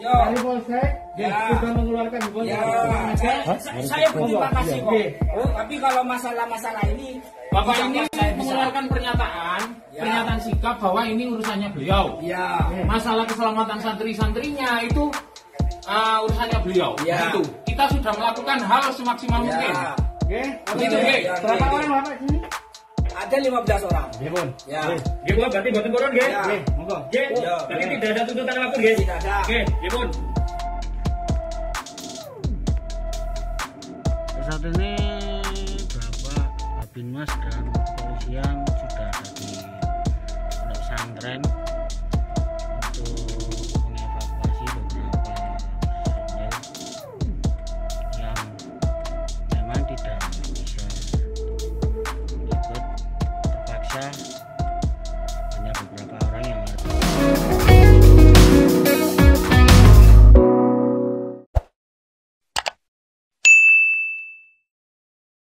Dari ya, Polsek Ya. sudah mengeluarkan hukuman ya. Saya, saya berterima kasih kok. Oh, tapi kalau masalah-masalah ini, Bapak ini mengeluarkan pernyataan, Ya. pernyataan sikap bahwa ini urusannya beliau. Ya, Masalah keselamatan santri-santrinya itu uh, urusannya beliau. Ya. Itu kita sudah melakukan hal semaksimal mungkin. ya. Oke, oke. Ya, berapa orang Bapak sini? Ada 15 orang. Ya, Bun. Ya, Oke, Bu, berarti buatan turun, nggih. Ya. Oke, monggo. Ya. berarti tidak ada tuntutan apa pun, nggih. tidak ada. Oke, nggih, Bun. Saat ini Bapak Babinmas dan kepolisian sudah ada di pondok pesantren